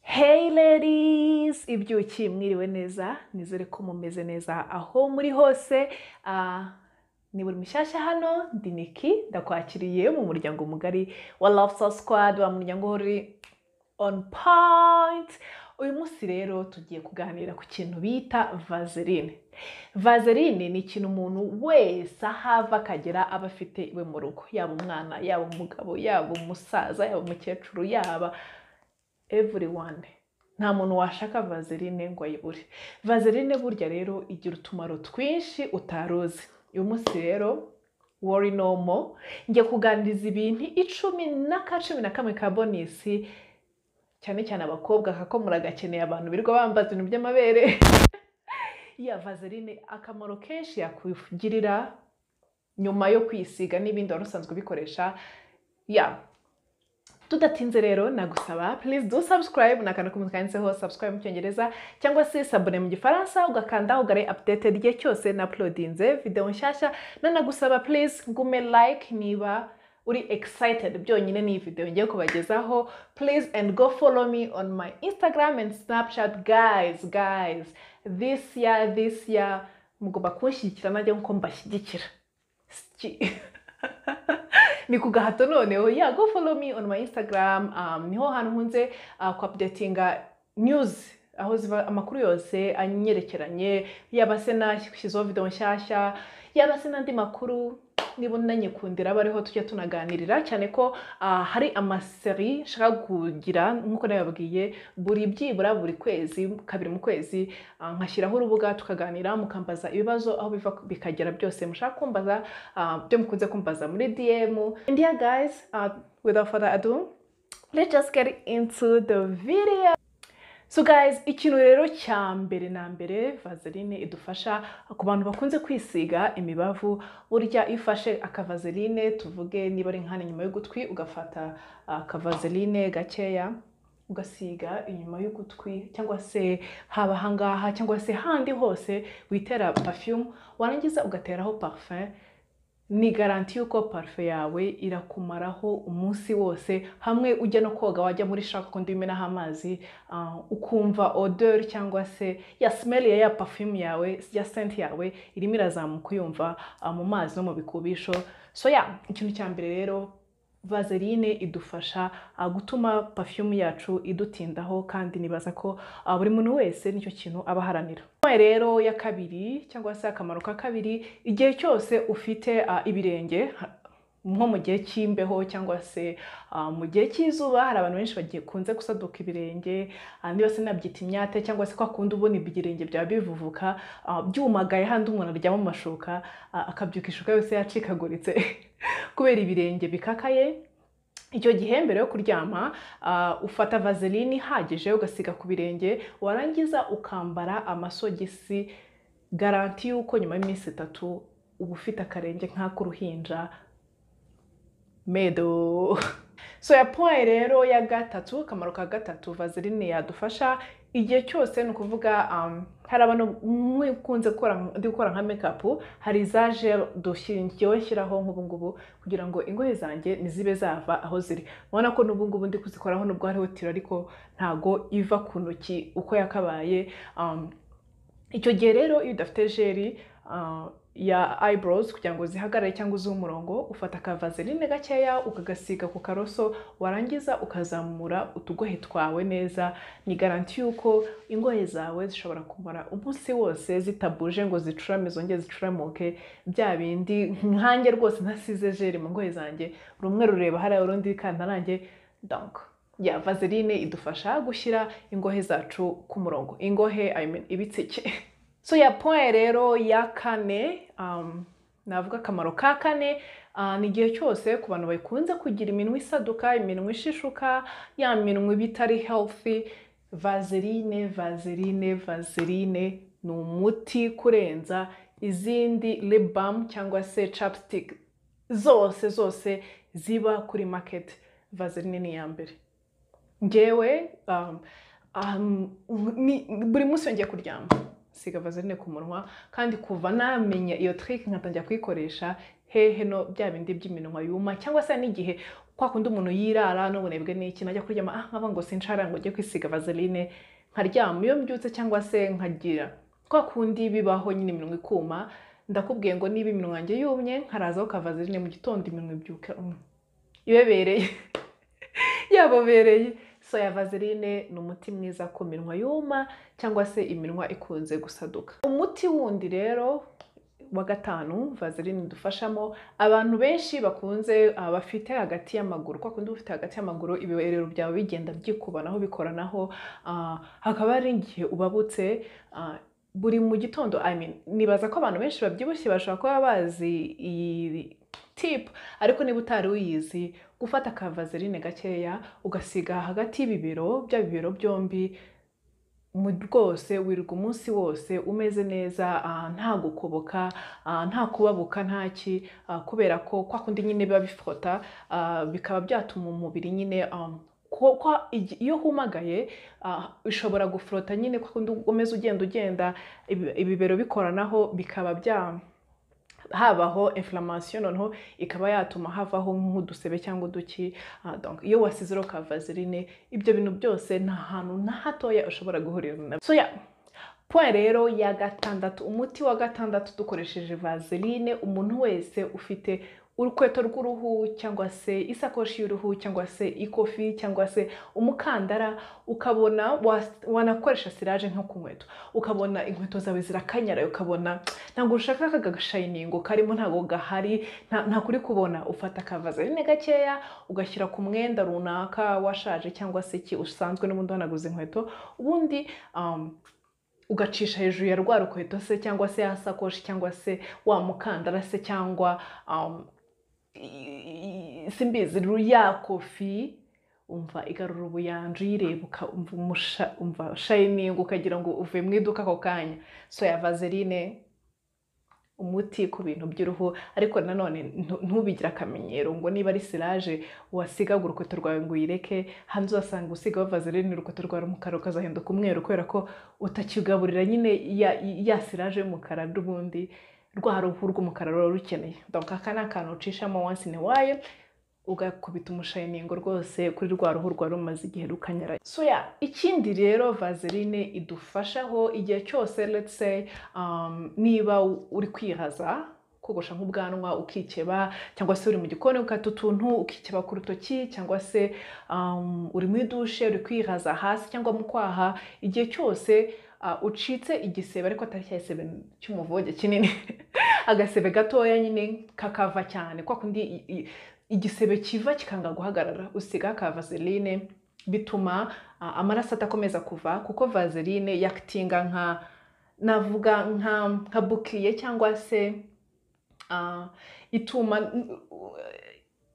Hey ladies! Ibyuki mwiriwe neza, nizere ko mumeze neza aho muri hose. Ah, ni buri mushyashya hano, ndi Niki, ndakwakiriye mu muryango mugari wa Love Squad, wa muryango uri on point. Uyu munsi rero tugiye kuganira ku kintu bita vaseline. Vaseline ni ikintu umuntu wese aho ava akagera aba afite iwe mu rugo, yaba umwana, yaba umugabo, yaba umusaza, yaba umukecuru, yaba everyone. Nta muntu washaka vaseline ngo ayibure. Vaseline burya rero igira utumaro twinshi utaruzi uyu munsi rero wori nomo njye kuganiriza ibintu icumi n'aka cumi na kamwe ka bonisi cyane cyane abakobwa kako muragakeneye abantu birirwa bambaza ibintu by'amabere. Ya vaseline akamaro kenshi yakugirira nyuma yo kwisiga n'ibindi wari usanzwe ubikoresha. Ya tudatinze rero nagusaba please do subscribe ni akantu k'umuntu kanditseho subscribe mu cyongereza cyangwa se sabone mu gifaransa ugakanda ugare updated igihe cyose na uploadinze video nshyashya. Nanagusaba please ngume like niba uri excited byonyine ni video. Ngiye kubagezaho please and go follow me on my instagram and snapchat. Guys guys this year this year mugomba kunshyigikira najya nk'uko mbashyigikira ni ku gahato noneho. Ya go follow me on my instagram. Um, ni ho hantu nkunze uh, kuupdatinga news aho ziva amakuru yose anyerekeranye. Yaba se nashyizeho video nshyashya yaba se n'andi makuru. Niba unanyikundira aba ariho tujya tunaganirira cyane ko uh, hari amaseri nshaka kugira nk'uko nababwiye buri byibura buri kwezi kabiri mu kwezi uh, nkashyiraho urubuga tukaganira mukambaza ibibazo aho biva bikagera byose. Mushaka kumbaza uh, byo mukunze kumbaza muri dm yeah guys without further ado let's just get into the video. So guys, ikintu rero cya mbere na mbere vaseline idufasha ku bantu bakunze kwisiga imibavu burya iyo ufashe akavaseline tuvuge niba ari nk'hano inyuma y'ugutwi ugafata akavaseline gakeya ugasiga inyuma y'ugutwi cyangwa se haba ahangaha cyangwa se handi hose witera perfume warangiza ugateraho parfum ni garanti y'uko parufe yawe irakumaraho umunsi wose. Hamwe ujya no koga wajya muri shaka kundi wimenaho amazi uh, ukumva odeur cyangwa se ya smell ya perfume yawe ya scent yawe irimo irazamuka uyumva uh, mu mazi no mu bikubisho. So ya ikintu cya mbere rero vaseline idufasha uh, gutuma perfume yacu idutindaho kandi nibaza ko uh, buri muntu wese ni cyo kintu aba aharanira. Rero ya kabiri cyangwa se akamaro ka kabiri igihe cyose ufite uh, ibirenge nko mu gihe cy'imbeho cyangwa se uh, mu gihe cy'izuba hari abantu benshi bakunze gusaduka ibirenge uh, niba se nabyita imyate cyangwa se kwa kundi ubona ibirenge byaba bivuvuka uh, byumagaye handi umuntu aryama mu mashuka akabyuka ishuka yose yacikaguritse kubera ibirenge bikakaye. Icyo gihe mbere yo kuryama ufata vaseline ihagije ugasiga ku birenge warangiza ukambara amasogisi garanti y'uko nyuma y'iminsi itatu uba ufite akarenge nk'ak'uruhinja medo. So ya point rero ya gatatu akamaro ka gatatu vaseline yadufasha. Igihe cyose ni ukuvuga um, hari abantu mwikunze gukora nka makeup hari za gel dushyingiyeho nshyiraho nk'ubu ngubu kugira ngo ingohe zanjye ntizibe zava aho ziri. Ubona ko n'ubu ngubu ndi kuzikoraho nubwo hariho tiro ariko ntago iva ku ntoki uko yakabaye. Um, icyo gihe rero iyo udafite jeri ya eyebrows kugira ngo zihagarare cyangwa uzihe umurongo ufata ka vaseline gakeya ukagasiga ku karoso warangiza ukazamura utugohe twawe neza. Ni garanti y'uko ingohe zawe zishobora kumara umunsi wose zitabuje ngo zicurame zongere zicuramuke. Bya bindi nkanjye rwose ntasize jeri mu ngohe zanjye. Rumwe rureba hariya urundi kantarange donc ya vaseline idufasha gushyira ingohe zacu ku murongo. Ingohe ibitsike. So ya point rero ya kane um, navuga akamaro ka kane uh, ni igihe cyose ku bantu bakunze kugira iminwa isaduka iminwa ishishuka ya minwa iba itari healthy vaseline vaseline vaseline ni umuti kurenza izindi lip balm cyangwa se chapstick. Zose zose ziba kuri market vaseline ni iya mbere. Ngewe um, um, buri munsi yongeye kuryama. Siga vaseline ku munwa kandi kuva namenya iyo trick nkatangira kuyikoresha hehe no bya bindi by'iminwa yuma cyangwa se n'igihe kwa kundi umuntu yirara n'ubunebwe n'iki najya kuryama ah nkaba ngo sinshara ngo njye kwisiga vaseline. Nkaryama iyo mbyutse cyangwa se nkagira. Kwa kundi bibaho nyine iminwa ikuma ndakubwiye ngo niba iminwa yanjye yumye nkarazaho ka vaseline mu gitondo iminwa ibyuka mm, ibebereye. Yabobereye so ya vaseline ni umuti mwiza ku minwa yuma cyangwa se iminwa ikunze gusaduka. Umuti wundi rero wa gatanu vaseline idufashamo abantu benshi bakunze ah, bafite hagati y'amaguru kwa kundi ufite hagati y'amaguru ibiberero byawe bigenda byikubanaho bikoranaho ah, hakaba hari igihe ubabutse buri mu gitondo nibaza ko abantu benshi babyibushye bashobora kuba bazi iyi tip ariko niba utari uyizi gufata ka vaseline gakeya ugasiga hagati y'ibibero bya bibero byombi rwose wirirwa umunsi wose umeze neza nta gukoboka nta kubabuka nta ki ah, kubera ko kwa kundi nyine biba bifota bikaba byatuma umubiri nyine iyo humagaye ushobora gufurota nyine kundi umeze ugenda ugenda ibi- ibibero bikoranaho bikaba bya habaho inflammation noneho ikaba yatuma havaho nk'udusebe cyangwa uduki Ah, iyo wasizeho ka vaseline ibyo bintu byose nta hantu na hatoya ushobora guhurira na byo so yeah. point rero ya gatandatu umuti wa gatandatu dukoresheje vaseline umuntu wese ufite urukweto rw'uruhu cyangwa se isakoshi y'uruhu cyangwa se ikofi cyangwa se umukandara ukabona wanakoresha siraje nko ku nkweto. Ukabona inkweto zawe zirakanyara ukabona ntabwo ushaka aka gashayiningo karimo ntabwo gahari nta kuri kubona ufata ka vaseline gakeya ugashyira ku mwenda runaka washaje cyangwa se ki usanzwe n'ubundi wanaguze inkweto ubundi um, ugacisha hejuru ya rwa rukweto se cyangwa se ya sakoshi cyangwa se wa mukandara se cyangwa um, simbizi ru- ya kofi umva igarura ubuyanja uyireba uka- umva shayiningi ukagira ngo uvuye mu iduka ako kanya. So ya vaseline umuti ku bintu by'uruhu ariko nanone ntu- ntubigire akamenyero ngo niba ari siraje wasigaga urukweto rwawe ngo uyireke hanze uzasanga usigaho vaseline urukweto rwawe umukara ukazahinduka umweru kubera ko utakigaburira nyine ya siraje y'umukara n'ubundi rwa ruhu rw'umukara ruba rukeneye donc aka ni akantu ucishamo once in a while ugakubita umushayiningo rwose kuri rwa ruhu rwari rumaze igihe rukanyara. So yeah, ikindi rero vaseline idufashaho igihe cyose let's say um, niba uri kwihaza kogosha nk'ubwanwa ukikeba cyangwa se uri mu gikoni ukata utuntu ukikeba ku rutoki cyangwa se um, uri muri dushe uri kwihaza hasi cyangwa mu kwaha igihe cyose ucitse igisebe ariko atari cya gisebe kinini. Agasebe gatoya nyine kakava cyane kwa kundi igisebe kiva kikanga guhagarara usiga ka vaseline bituma amaraso adakomeza kuva kuko vaseline yakitinga nka navuga nka bukiriye cyangwa se ituma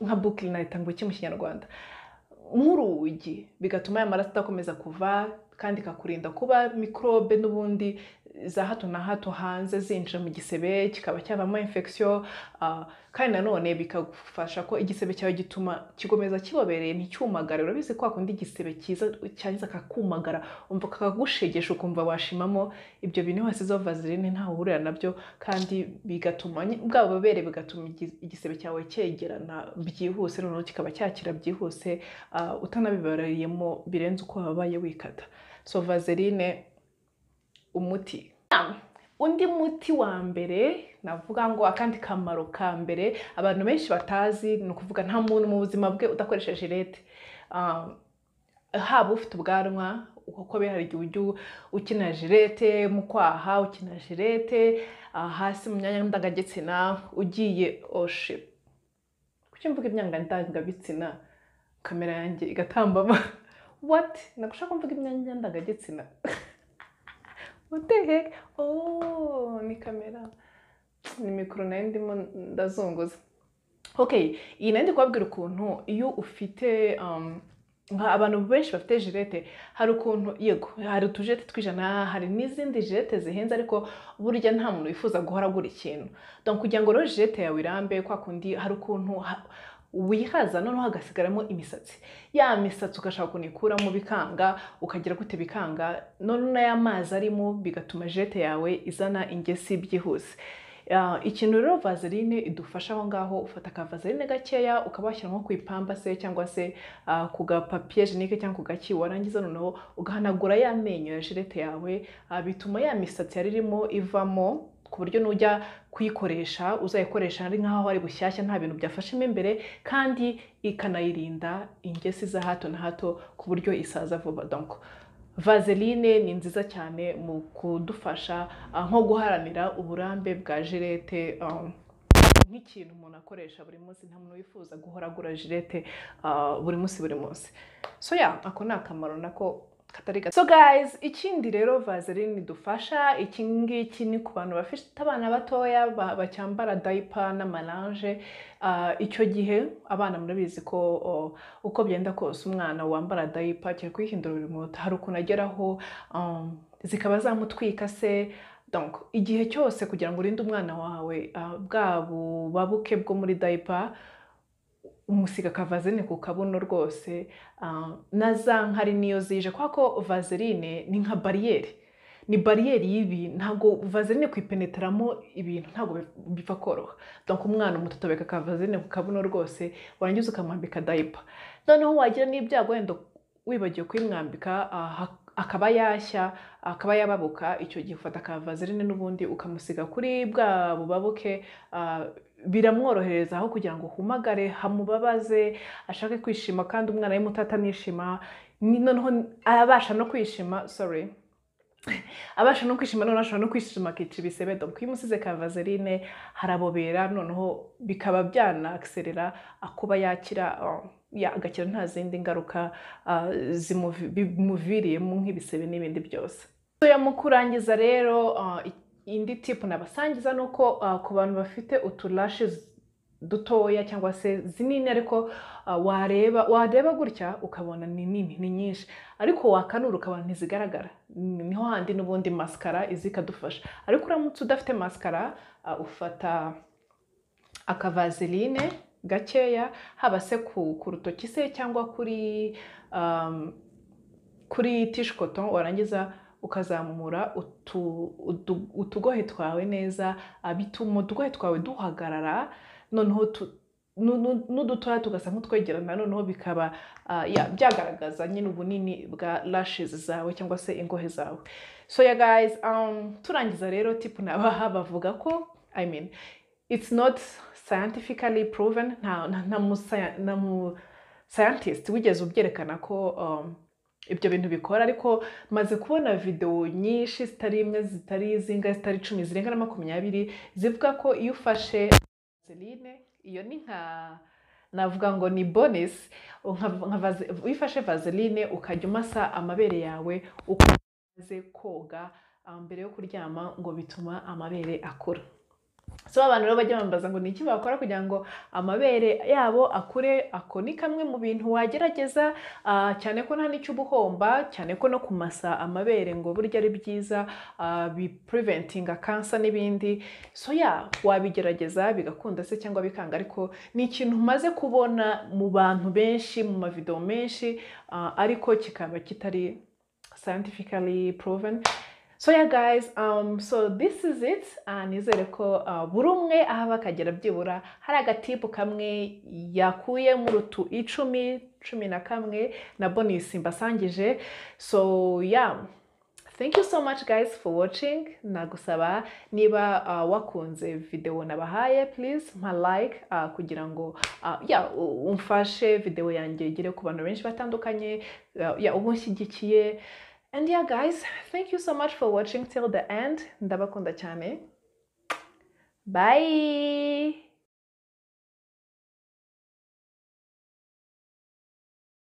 nka bukiri nahita ngo iki kinyarwanda? Nk'urugi bigatuma aya maraso adakomeza kuva kandi ikakurinda kuba mikorobe n'ubundi za hato na hato hanze zinjira mu gisebe kikaba cyavamo infection ah, kandi nanone bikagufasha ko igisebe cyawe gituma kikomeza kibobereye nticyumagare. Urabizi ko kundi igisebe cyiza cyagize akakumagara umva kakagushegesha ukumva washimamo ibyo bintu wasizeho vaseline ntawe uhurira na byo kandi bigatuma bwa bubobere bigatuma igi- igisebe cyawe cyegerana byihuse noneho kikaba cyakira byihuse ah, utanabibariyemo birenze uko wabaye wikata. So vaseline umuti undi muti wa mbere navuga ngo akandi kamaro ka mbere abantu benshi batazi ni ukuvuga nta muntu mu buzima bwe udakoresha jirete haba ufite ubwanwa kuko hari igihe ujya ukina jirete mu kwaha ukina jirete ah, hasi mu myanya ndangagitsina ugiye oshe. Kuki mvuga imyanya ndangabitsina kamera yanjye igatambama what? nagushaka mvuga imyanya ndangagitsina heck? Oh ni kamera ni mikoro na yo ndimo ndazunguza okay. iyi na yo ndi kubabwira ukuntu iyo ufite abantu benshi bafite jirete hari ukuntu yego hari utujete tw'ijana hari n'izindi jirete zihenze ariko burya nta muntu wifuza guhora agura ikintu kugira ngo rero jirete yawe irambe kwa kundi hari ukuntu wihaza noneho hagasigaramo imisatsi. Ya misatsi ugashaka ukuntu ikuramo bikanga ukagira gute bikanga none n'aya mazi arimo bigatuma jete yawe izana ingesi byihuse. Ah, ikintu rero vaseline idufasha aho ngaho ufata ka vaseline gakeya ukaba washyira nko ku ipamba se cyangwa se ah, ku gapapiye jenike cyangwa ku gaki warangiza noneho ugahanagura ya menyo ya jirete yawe ah, bituma ya misatsi yari irimo ivamo ku buryo nujya kuyikoresha uzayikoresha ari nk'aho ari bushyashya nta bintu byafashemo imbere kandi ikanayirinda ingesi za hato na hato ku buryo isaza vuba. Donc vaseline ni nziza cyane mu kudufasha ah, nko guharanira uburambe bwa jirete um, nk'ikintu umuntu akoresha buri munsi nta muntu wifuza guhora agura jirete ah, buri munsi buri munsi. So ya ako ni akamaro nako katari gato so guys ikindi rero vaseline idufasha iki ngiki ni ku bantu bafite abana batoya ba- bacyambara dayipa n'amalanje Ah, icyo gihe abana murabizi ko oh, uko byenda kose umwana wambara dayipa kiri kuyihindura buri munota hari ukuntu ageraho um, zikaba zamutwika se. Igihe cyose kugira ngo urinde umwana wawe ah, bwa bubabuke bwo muri dayipa umusiga akavazeline ku kabuno rwose ah, na za nkari niyo zije kubera ko vaseline ni nka bariyeri ni bariyeri y'ibi ntabwo vaseline kuyipenetramo ibintu ntabwo bi- bipfa koroha. Donc umwana umutotobeka ka vaseline ku kabuno rwose warangiza ukamwambika dayipa noneho wagira n'ibyago wenda wibagiwe kuyimwambika ah, akaba yashya akaba yababuka icyo gihe ufata ka vaseline n'ubundi ukamusiga kuri bwa bubabuke ah, biramworohereza aho kugira ngo humagare hamubabaze ashake kwishima kandi umwana we muto atanishima ni- noneho abasha no kwishima sorry abasha no kwishima noneho ashobora no kwishima akica ibisebe. Donc iyo umusize ka vaseline harabobera noneho bikaba byanakiserera kuba yakira ya- agakira nta zindi ngaruka zimuvi- bimuviriyemo nk'ibisebe n'ibindi byose. So, ya mu kurangiza rero i- indi tipu nabasangiza ni uko uh, ku bantu bafite utulashes dutoya cyangwa se zinini ariko uh, wareba wareba gutya ukabona ni nini ni nyinshi. Ariko wakanura ukabona ntizigaragara. Ni- ni ho handi n'ubundi maskara izi ikadufasha. Ariko uramutse udafite maskara uh, ufata akavaseline gakeya haba se ku, rutoki se cyangwa kuri um, kuri tishu koto warangiza ukazamura utu, utu, utugohe twawe neza bituma utugohe twawe duhagarara noneho n'udutoya tugasa nk'utwegerana noneho bikaba ya, byagaragaza nyine ubunini bwa lashes zawe cyangwa se ingohe zawe. So ya guys um, turangiza rero tipu nabaha bavuga ko i mean it's not scientifically proven nta mu scientist wigeze ubyerekana ko um, ibyo bintu bikora ariko maze kubona videwo nyinshi zitari imwe zitari zinga zitari icumi zirenga na makumyabiri zivuga ko iyo ufashe vaseline iyo ni nka navuga ngo ni vaze- iyo ufashe vaseline ukajya umasa amabere yawe umaze koga ah, mbere yo kuryama ngo bituma amabere akura. So abantu rero bajya bambaza ngo ni iki bakora kugira ngo amabere yabo akure? Ako ni kamwe mu bintu wagerageza ah, cyane ko nta n'icyo uba uhomba cyane ko no kumasa amabere ngo burya ari byiza ah, bi preventinga kansa n'ibindi. So ya wabigerageza bigakunda se cyangwa bikanga. Ariko ni ikintu umaze kubona mu bantu benshi mu mavidewo menshi ah, ariko kikaba kitari scientifically proven. So yeah guys um, so this is it. Uh, nizere ko uh, buri umwe aho aba akagera byibura hari agatipu kamwe yakuye mu rutu icumi cumi na kamwe na bonus mbasangije so yeah thank you so much guys for watching. Nagusaba niba uh, wakunze video nabahaye please mpa like uh, kugira ngo uh, yeah, umfashe video yanjye igere ku bantu benshi batandukanye uh, yeah, ubushyigikiye And yeah, guys, thank you so much for watching till the end. Ndabakunda cyane. Bye!